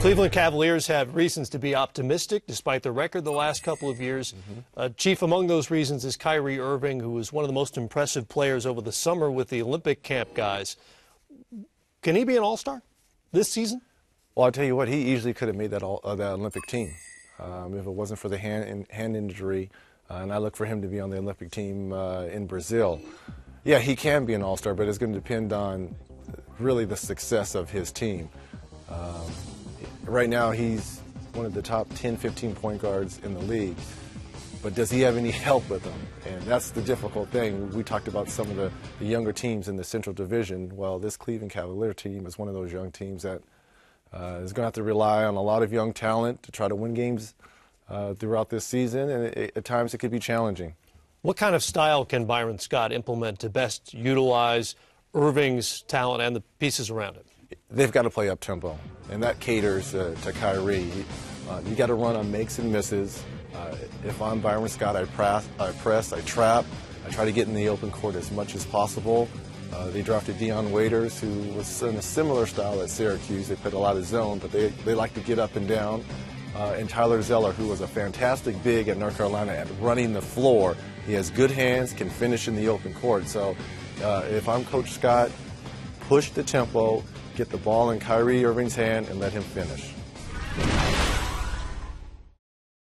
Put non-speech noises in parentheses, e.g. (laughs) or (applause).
Cleveland Cavaliers have reasons to be optimistic despite the record the last couple of years. Mm-hmm. Uh, chief among those reasons is Kyrie Irving, who was one of the most impressive players over the summer with the Olympic camp guys. Can he be an all star this season? Well, I'll tell you what, he easily could have made that, all, uh, that Olympic team um, if it wasn't for the hand, in, hand injury. Uh, and I look for him to be on the Olympic team uh, in Brazil. Yeah, he can be an all star, but it's going to depend on really the success of his team. Um, right now he's one of the top 10, 15 point guards in the league. But does he have any (laughs) help with him? And that's the difficult thing. We talked about some of the, the younger teams in the Central Division. Well, this Cleveland Cavalier team is one of those young teams that uh, is going to have to rely on a lot of young talent to try to win games uh, throughout this season, and it, at times it could be challenging. What kind of style can Byron Scott implement to best utilize Irving's talent and the pieces around it? They've got to play up tempo, and that caters uh, to Kyrie. Uh, you got to run on makes and misses. Uh, if I'm Byron Scott, I press, I press, I trap, I try to get in the open court as much as possible. Uh, they drafted Dion Waiters, who was in a similar style at Syracuse. They put a lot of zone, but they, they like to get up and down. Uh, and Tyler Zeller, who was a fantastic big at North Carolina at running the floor. He has good hands, can finish in the open court. So uh, if I'm Coach Scott, push the tempo, get the ball in Kyrie Irving's hand and let him finish.